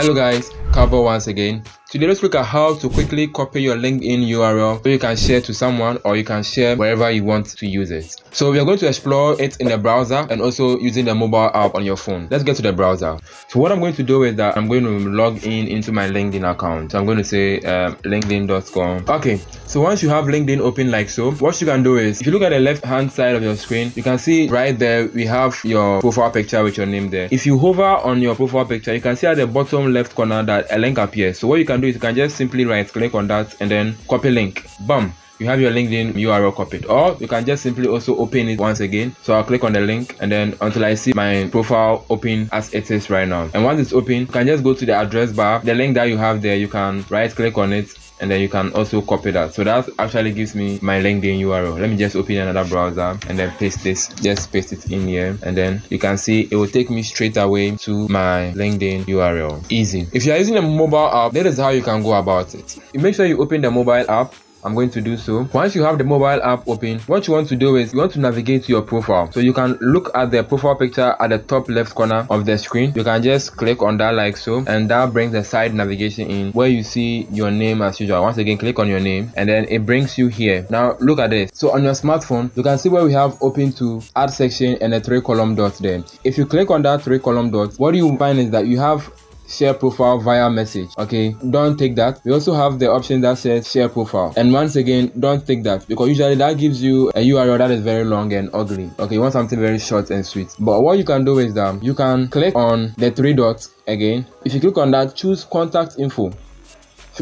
Hello guys, Carbell once again. Today let's look at how to quickly copy your LinkedIn URL so you can share to someone or you can share wherever you want to use it. So we are going to explore it in the browser and also using the mobile app on your phone. Let's get to the browser. So what I'm going to do is that I'm going to log in into my LinkedIn account. So I'm going to say um, linkedin.com. Okay, so once you have LinkedIn open like so, what you can do is if you look at the left hand side of your screen, you can see right there we have your profile picture with your name there. If you hover on your profile picture, you can see at the bottom left corner that a link appears. So what you can do is you can just simply right click on that and then copy link. Boom you have your LinkedIn URL copied or you can just simply also open it once again. So I'll click on the link and then until I see my profile open as it is right now. And once it's open, you can just go to the address bar, the link that you have there, you can right click on it and then you can also copy that. So that actually gives me my linkedin url let me just open another browser and then paste this. Just paste it in here. And then you can see it will take me straight away to my linkedin url easy. If you're using a mobile app that is how you can go about it. You make sure you open the mobile app I'm going to do so. Once you have the mobile app open, what you want to do is you want to navigate to your profile. So you can look at the profile picture at the top left corner of the screen. You can just click on that like so and that brings the side navigation in where you see your name as usual. Once again, click on your name and then it brings you here. Now look at this. So on your smartphone, you can see where we have open to add section and a three column dot there. If you click on that three column dot, what you find is that you have share profile via message okay? Don't take that. We also have the option that says share profile. And once again don't take that because usually that gives you a url that is very long and ugly okay? You want something very short and sweet. But what you can do is that you can click on the three dots again. If you click on that choose contact info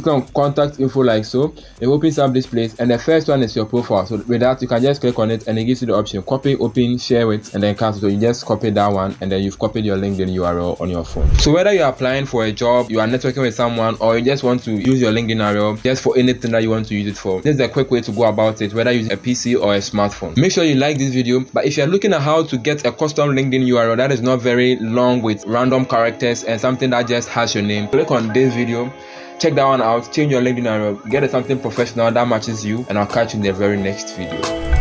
click on contact info like so. It opens up this place and the first one is your profile. So with that you can just click on it and it gives you the option copy open share it and then cancel. So you just copy that one and then you've copied your linkedin url on your phone. So whether you're applying for a job you are networking with someone or you just want to use your linkedin url just for anything that you want to use it for this is a quick way to go about it whether using a pc or a smartphone. Make sure you like this video but if you're looking at how to get a custom linkedin url that is not very long with random characters and something that just has your name click on this video check that one out. Change your linkedin and get something professional that matches you and i'll catch you in the very next video